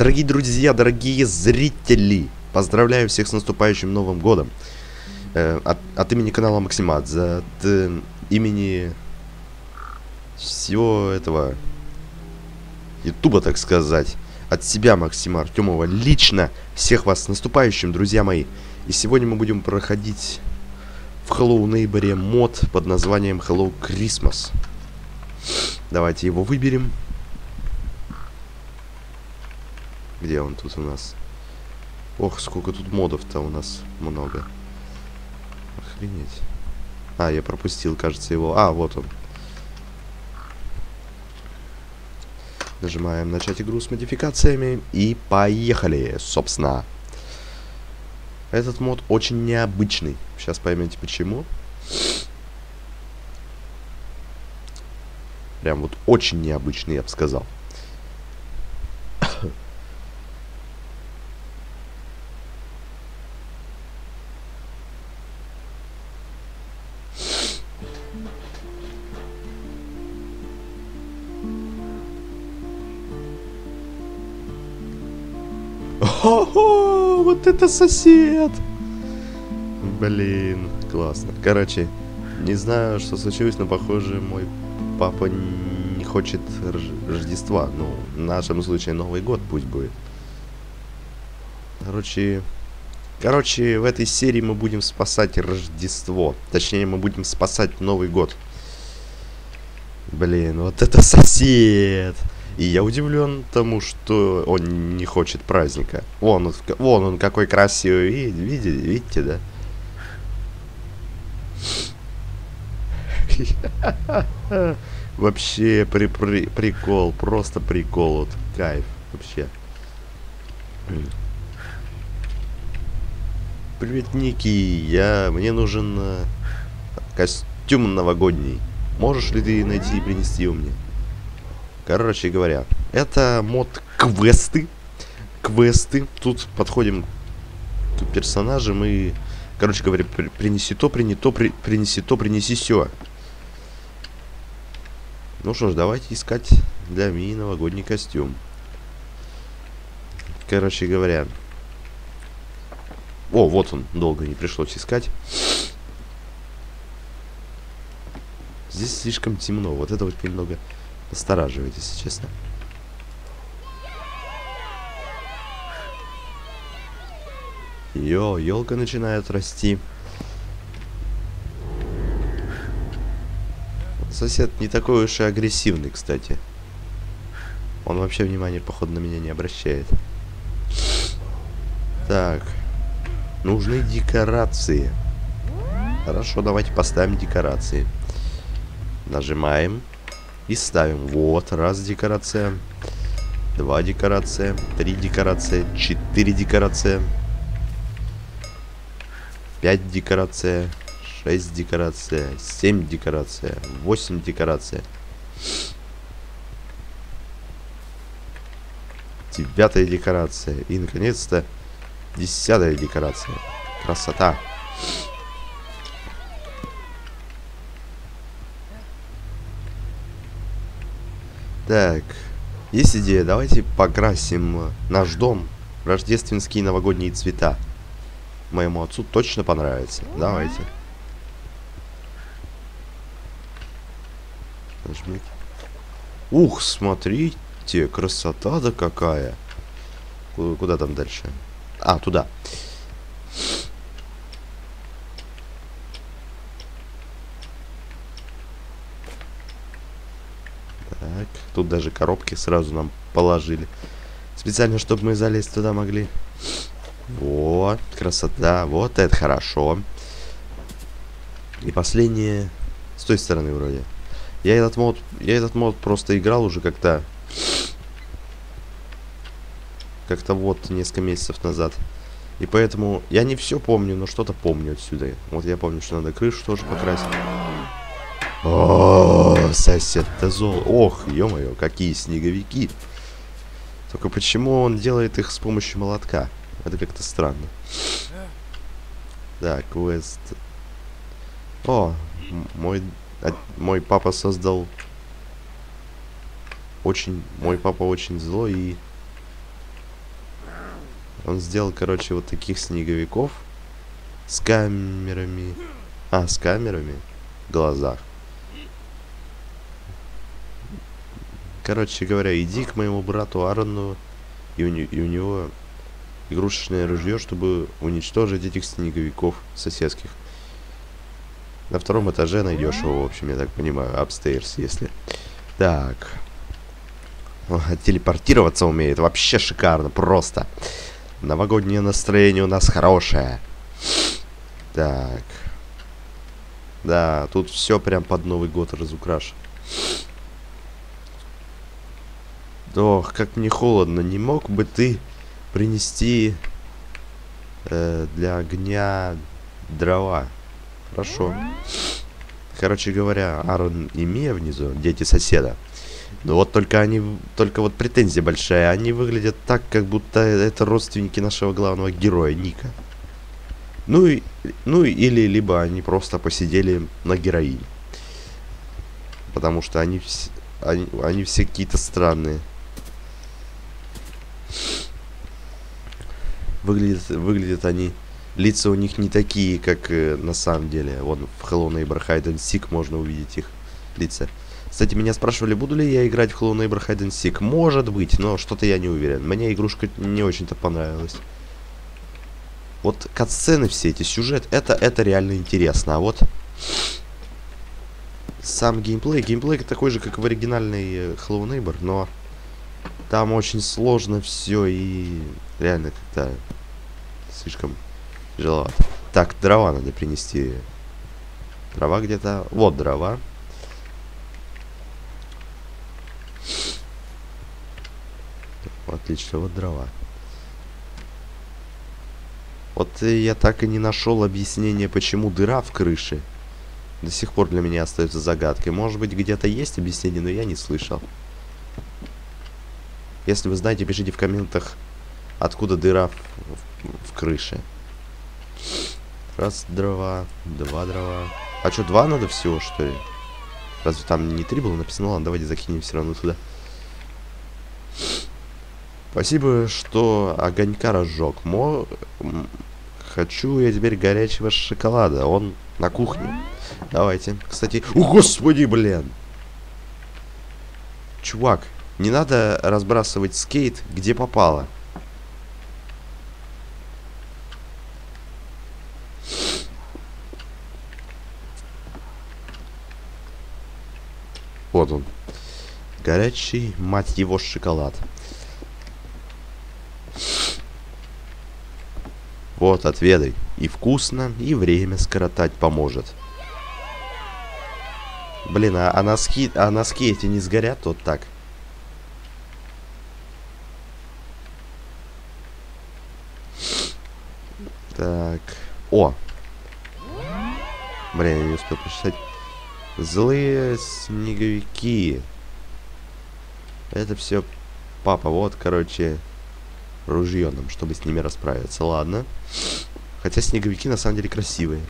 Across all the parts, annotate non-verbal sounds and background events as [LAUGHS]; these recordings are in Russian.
Дорогие друзья, дорогие зрители, поздравляю всех с наступающим Новым Годом. Э, от, от имени канала Максимадзе, от э, имени всего этого Ютуба, так сказать, от себя, Максима Артемова, лично всех вас с наступающим, друзья мои. И сегодня мы будем проходить в Hello Neighbor мод под названием Hello Christmas. Давайте его выберем. Где он тут у нас? Ох, сколько тут модов-то у нас много. Охренеть. А, я пропустил, кажется, его. А, вот он. Нажимаем начать игру с модификациями и поехали, собственно. Этот мод очень необычный. Сейчас поймете почему. Прям вот очень необычный, я бы сказал. Хо-хо, вот это сосед! Блин, классно. Короче, не знаю, что случилось, но похоже, мой папа не хочет Рождества. Ну, в нашем случае Новый год пусть будет. Короче, короче, в этой серии мы будем спасать Рождество. Точнее, мы будем спасать Новый год. Блин, вот это сосед! И я удивлен тому, что он не хочет праздника. Вон он, вон он какой красивый. Видите, видите, да? [LAUGHS] Вообще при, при, прикол, просто прикол, вот кайф, вообще. Привет, Ники, я, мне нужен э, костюм новогодний. Можешь ли ты найти и принести его мне? Короче говоря, это мод квесты. Квесты. Тут подходим к персонажам и, короче говоря, при, принеси то, принеси то, при, принеси то, принеси все. Ну что ж, давайте искать для Ми новогодний костюм. Короче говоря. О, вот он. Долго не пришлось искать. Здесь слишком темно. Вот это вот немного настораживает, если честно. Йо, елка начинает расти. Сосед не такой уж и агрессивный, кстати. Он вообще внимания, походу, на меня не обращает. Так. Нужны декорации. Хорошо, давайте поставим декорации. Нажимаем. И ставим. Вот, раз декорация. Два декорация. Три декорация. Четыре декорация. Пять декорация. 6 декорация, 7 декорация, 8 декорация. Девятая декорация. И, наконец-то, десятая декорация. Красота. Так, есть идея. Давайте покрасим наш дом в рождественские новогодние цвета. Моему отцу точно понравится. Давайте. Нажмите. Ух, смотрите, красота-да какая. Куда, куда там дальше? А, туда. Так, тут даже коробки сразу нам положили. Специально, чтобы мы залезть туда могли. Вот, красота. Вот это хорошо. И последнее с той стороны вроде. Я этот мод, я этот мод просто играл уже как-то, как-то вот несколько месяцев назад. И поэтому я не все помню, но что-то помню отсюда. Вот я помню, что надо крышу тоже покрасить. О, сосед-то зол. Ох, ё-моё, какие снеговики. Только почему он делает их с помощью молотка? Это как-то странно. Да, квест. О, мой мой папа создал очень... Мой папа очень злой и Он сделал, короче, вот таких снеговиков с камерами. А, с камерами в глазах. Короче говоря, иди к моему брату Аарону, и у, и у него игрушечное ружье, чтобы уничтожить этих снеговиков соседских. На втором этаже найдешь его, в общем, я так понимаю, upstairs, если. Так. О, телепортироваться умеет. Вообще шикарно, просто. Новогоднее настроение у нас хорошее. Так. Да, тут все прям под Новый год разукрашено. Ох, как мне холодно. Не мог бы ты принести э, для огня дрова? Хорошо. Короче говоря, Аарон и Мия внизу, дети соседа. Но вот только они, только вот претензия большая. Они выглядят так, как будто это родственники нашего главного героя, Ника. Ну, и, ну или либо они просто посидели на героине. Потому что они, они, они все какие-то странные. Выглядят, выглядят они... Лица у них не такие, как э, на самом деле. Вон в Hello Neighbor Hide and Seek можно увидеть их лица. Кстати, меня спрашивали, буду ли я играть в Hello Neighbor Hide and Seek. Может быть, но что-то я не уверен. Мне игрушка не очень-то понравилась. Вот катсцены все эти, сюжет, это, это реально интересно. А вот сам геймплей, геймплей такой же, как в оригинальной э, Hello Neighbor, но там очень сложно все и реально как-то слишком тяжеловато. Так, дрова надо принести. Дрова где-то. Вот дрова. Отлично, вот дрова. Вот я так и не нашел объяснения, почему дыра в крыше. До сих пор для меня остается загадкой. Может быть, где-то есть объяснение, но я не слышал. Если вы знаете, пишите в комментах, откуда дыра в, в, крыше. Раз дрова, два дрова. А что, два надо всего, что ли? Разве там не три было написано? Ладно, давайте закинем все равно туда. Спасибо, что огонька разжег. Мо... Хочу я теперь горячего шоколада. Он на кухне. Давайте. Кстати... О, господи, блин! Чувак, не надо разбрасывать скейт, где попало. Вот он. Горячий, мать его, шоколад. Вот, отведай. И вкусно, и время скоротать поможет. Блин, а, а носки, а носки эти не сгорят вот? Так. О! Блин, я не успел прочитать. Злые снеговики. Это все папа. Вот, короче, ружье нам, чтобы с ними расправиться. Ладно. Хотя снеговики на самом деле красивые.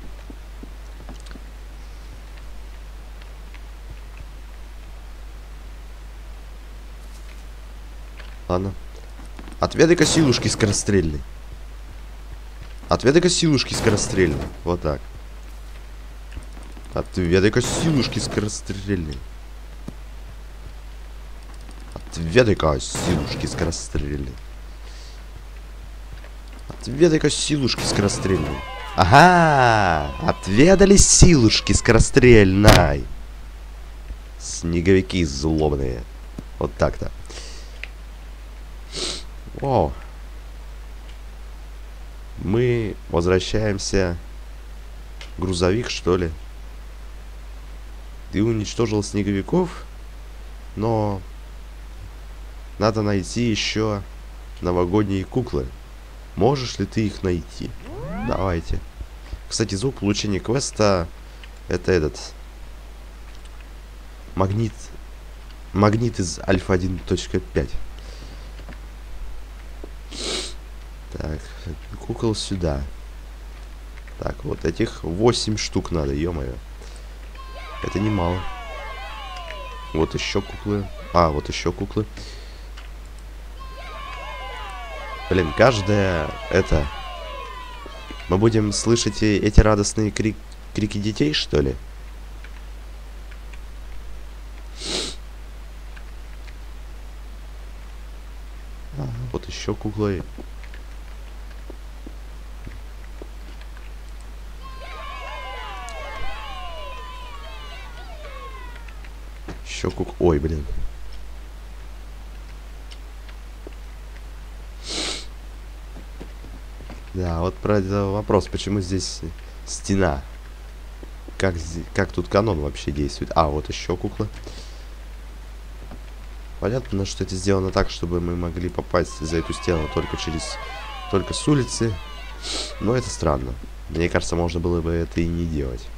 Ладно. Отведай-ка силушки скорострельный. Отведай-ка силушки скорострельный. Вот так. Отведай-ка силушки скорострельный. Отведай-ка силушки скорострельный. Отведай-ка силушки скорострельной. Ага! Отведали силушки скорострельной. Снеговики злобные. Вот так-то. О, мы возвращаемся. Грузовик, что ли? Ты уничтожил снеговиков, но надо найти еще новогодние куклы. Можешь ли ты их найти? Давайте. Кстати, звук получения квеста это этот магнит магнит из альфа 1.5 Так, кукол сюда. Так, вот этих 8 штук надо, ё-моё. Это немало. Вот еще куклы. А, вот еще куклы. Блин, каждая это... Мы будем слышать и эти радостные крик... крики детей, что ли? Вот еще куклы. Еще кук... Ой, блин. Да, вот про вопрос, почему здесь стена? Как, как тут канон вообще действует? А, вот еще кукла. Понятно, что это сделано так, чтобы мы могли попасть за эту стену только через... Только с улицы. Но это странно. Мне кажется, можно было бы это и не делать.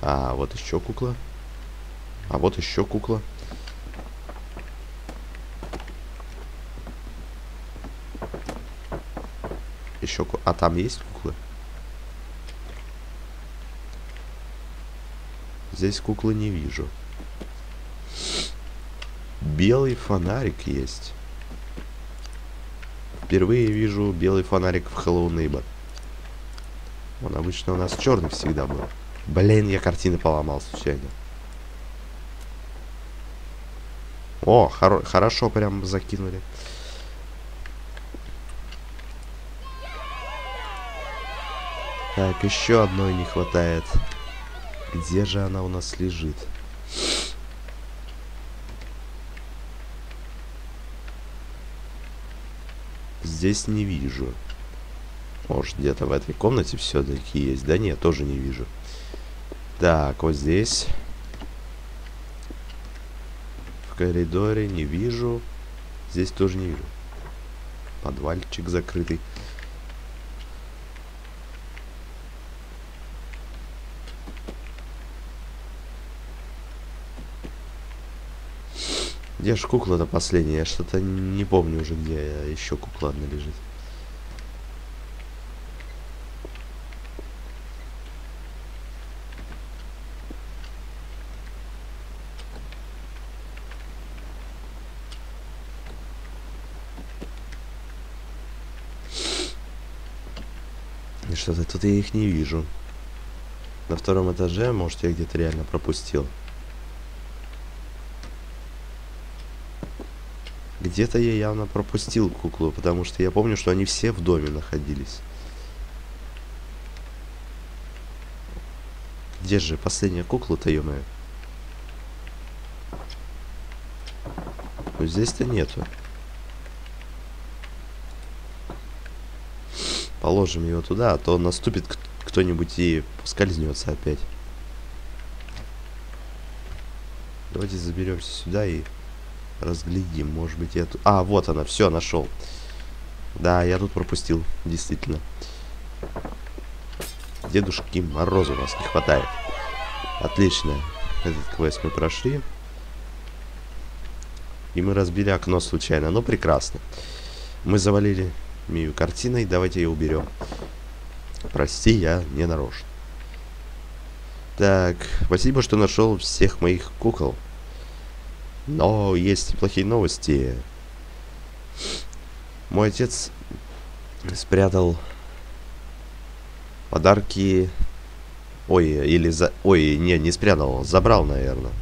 А, вот еще кукла. А вот еще кукла. Еще. А там есть куклы? Здесь куклы не вижу. Белый фонарик есть. Впервые вижу белый фонарик в Hello Neighbor. Он обычно у нас черный всегда был. Блин, я картины поломал случайно. О, хоро хорошо прям закинули. Так, еще одной не хватает. Где же она у нас лежит? Здесь не вижу. Может, где-то в этой комнате все-таки есть. Да нет, тоже не вижу. Так, вот здесь. В коридоре не вижу. Здесь тоже не вижу. Подвальчик закрытый. Где же кукла-то последняя? Я что-то не помню уже, где еще кукла одна лежит. Что-то тут я их не вижу. На втором этаже, может, я где-то реально пропустил. Где-то я явно пропустил куклу, потому что я помню, что они все в доме находились. Где же последняя кукла-то, ё -моё? Ну, здесь-то нету. Положим его туда, а то наступит кто-нибудь и скользнется опять. Давайте заберемся сюда и разглядим. Может быть, я тут... А, вот она, все, нашел. Да, я тут пропустил, действительно. Дедушки Морозу у нас не хватает. Отлично. Этот квест мы прошли. И мы разбили окно случайно. Ну, прекрасно. Мы завалили Мию картиной. Давайте ее уберем. Прости, я не нарочно. Так, спасибо, что нашел всех моих кукол. Но есть плохие новости. Мой отец спрятал подарки... Ой, или за... Ой, не, не спрятал, забрал, наверное.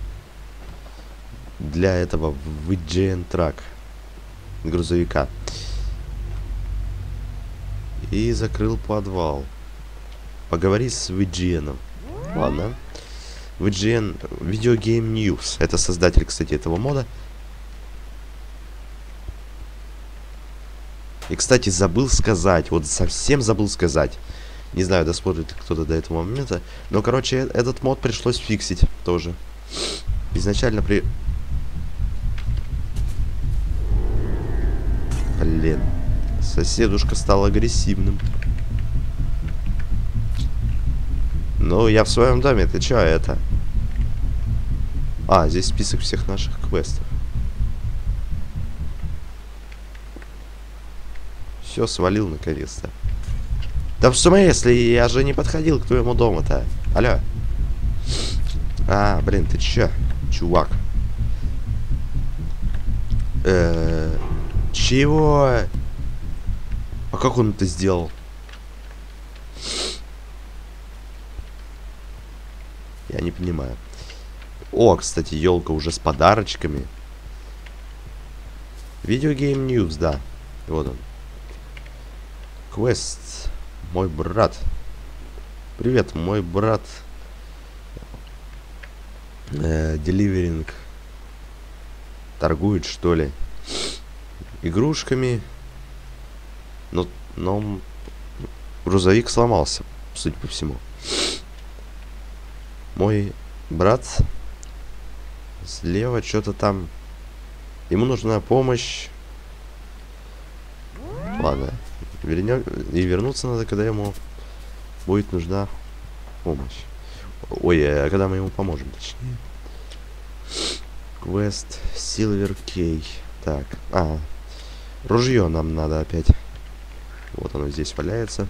Для этого VGN трак грузовика. И закрыл подвал. Поговори с VGN. Ладно. VGN Video Game News. Это создатель, кстати, этого мода. И, кстати, забыл сказать, вот совсем забыл сказать. Не знаю, досмотрит кто-то до этого момента. Но, короче, этот мод пришлось фиксить тоже. Изначально при... Блин. Соседушка стал агрессивным. Ну, я в своем доме, ты чё это? А, здесь список всех наших квестов. Все, свалил наконец-то. Да в смысле? Я же не подходил к твоему дому-то. Алло. А, блин, ты чё, чувак? Э чего? А как он это сделал? Я не понимаю. О, кстати, елка уже с подарочками. Видеогейм News, да. Вот он. Квест. Мой брат. Привет, мой брат. Деливеринг. Э, торгует, что ли? Игрушками. Но, но грузовик сломался, судя по всему. Мой брат слева что-то там. Ему нужна помощь. Ладно. Вернем... И вернуться надо, когда ему будет нужна помощь. Ой, а когда мы ему поможем, точнее. Квест Silver Key. Так, а, ружье нам надо опять. Вот оно здесь валяется.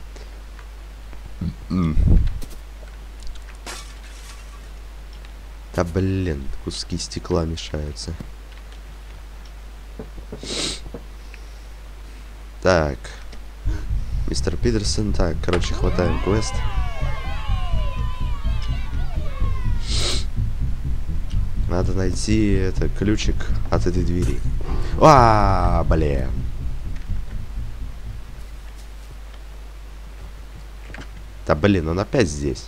Да блин, куски стекла мешаются. Так. Мистер Питерсон. Так, короче, хватаем квест. Надо найти это ключик от этой двери. А, блин. Да блин, он опять здесь.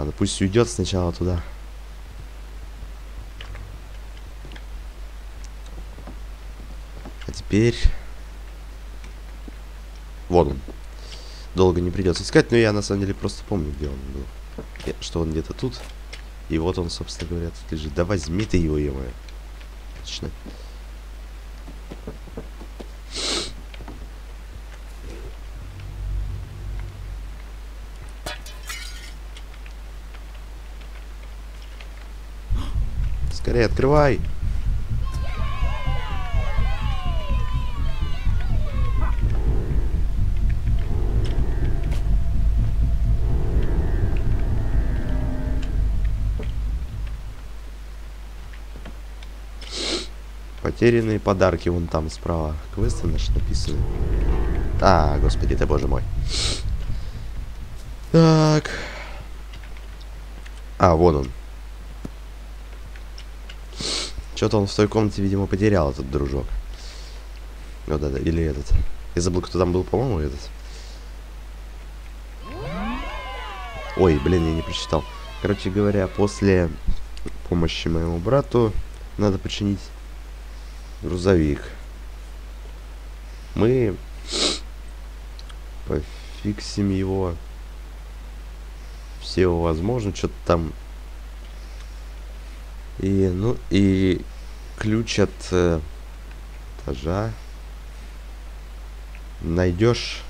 Ладно, пусть уйдет сначала туда. А теперь... Вот он. Долго не придется искать, но я на самом деле просто помню, где он был. Что он где-то тут. И вот он, собственно говоря, тут лежит. Да возьми ты его, ё Отлично. Скорее открывай. Потерянные подарки вон там справа. Квесты наши написаны. А, господи ты, боже мой. Так. А, вон он. Что-то он в той комнате, видимо, потерял, этот дружок. Вот это, или этот. Я забыл, кто там был, по-моему, этот. Ой, блин, я не прочитал. Короче говоря, после помощи моему брату надо починить грузовик. Мы пофиксим его. Все возможно, что-то там и, ну, и ключ от э, этажа найдешь.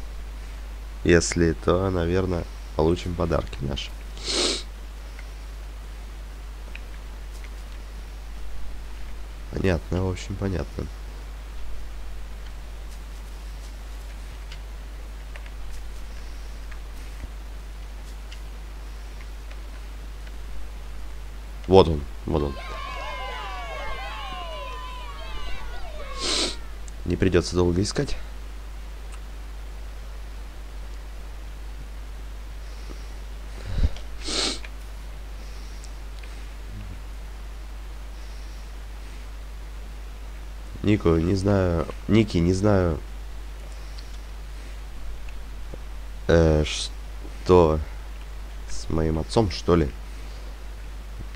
Если, то, наверное, получим подарки наши. Понятно, в общем, понятно. Вот он, вот он. Не придется долго искать. Нико, не знаю. Ники, не знаю. Э, что с моим отцом, что ли?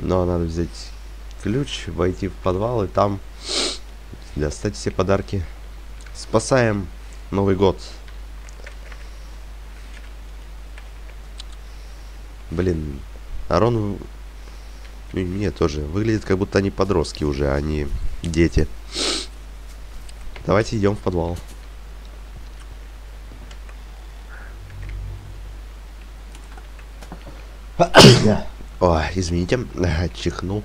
Но надо взять ключ, войти в подвал и там достать все подарки. Спасаем Новый год. Блин, Арон... Нет, тоже. Выглядит, как будто они подростки уже, а не дети. Давайте идем в подвал. [COUGHS] Ой, извините, [LAUGHS] чихнул.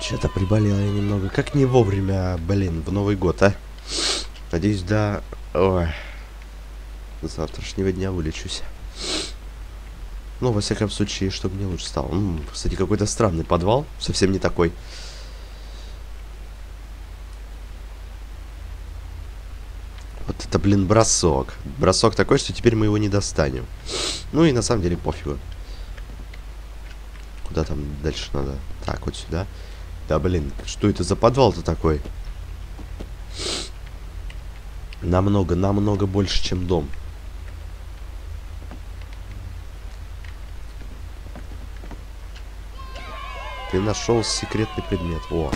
Что-то приболел я немного. Как не вовремя, блин, в Новый год, а? Надеюсь, да... Ой. С завтрашнего дня вылечусь. Ну, во всяком случае, чтобы мне лучше стало. М -м, кстати, какой-то странный подвал. Совсем не такой. Вот это, блин, бросок. Бросок такой, что теперь мы его не достанем. Ну и на самом деле пофигу. Куда там дальше надо? Так, вот сюда. Да, блин, что это за подвал-то такой? Намного, намного больше, чем дом. Ты нашел секретный предмет. О.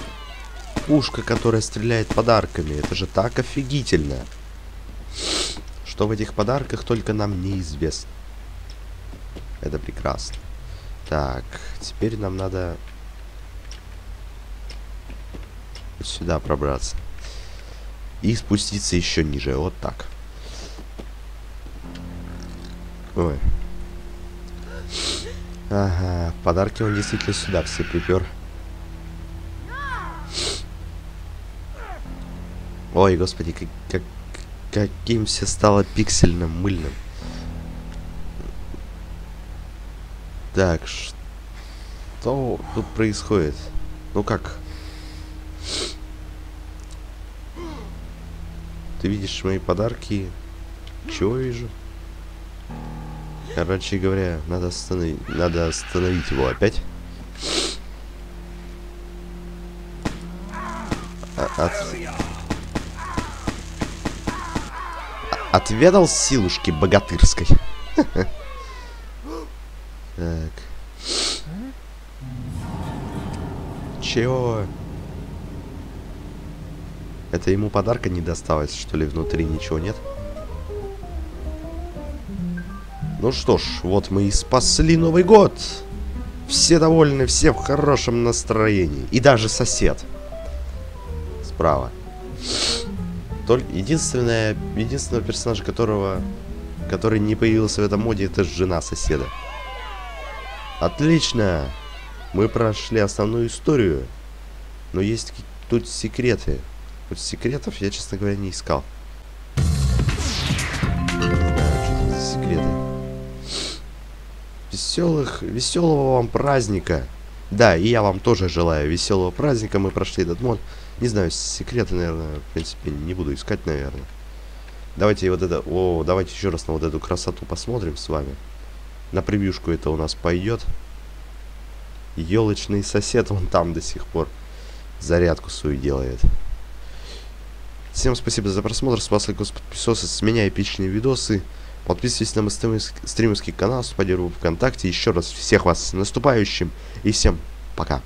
Пушка, которая стреляет подарками. Это же так офигительно. Что в этих подарках только нам неизвестно. Это прекрасно. Так, теперь нам надо сюда пробраться. И спуститься еще ниже. Вот так. Ой. Ага, подарки он действительно сюда все припер. Ой, господи, как, как, каким все стало пиксельным, мыльным. Так, что тут происходит? Ну как? Ты видишь мои подарки? Чего вижу? Короче говоря, надо остановить, надо остановить его опять. А, от... Отведал силушки богатырской. [LAUGHS] Так. Чего? Это ему подарка не досталось, что ли, внутри ничего нет? Ну что ж, вот мы и спасли Новый год. Все довольны, все в хорошем настроении. И даже сосед. Справа. Только единственное, единственного персонажа, которого, который не появился в этом моде, это жена соседа. Отлично! Мы прошли основную историю. Но есть тут секреты. Вот секретов я, честно говоря, не искал. Веселых, веселого вам праздника. Да, и я вам тоже желаю веселого праздника. Мы прошли этот мод. Не знаю, секреты, наверное, в принципе, не буду искать, наверное. Давайте вот это... О, давайте еще раз на вот эту красоту посмотрим с вами. На превьюшку это у нас пойдет. Елочный сосед вон там до сих пор зарядку свою делает. Всем спасибо за просмотр. С вас лайкос, подписался. С меня эпичные видосы. Подписывайтесь на мой стримерский канал, в ВКонтакте. Еще раз всех вас с наступающим. И всем пока.